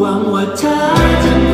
หวังว่าเธอจะ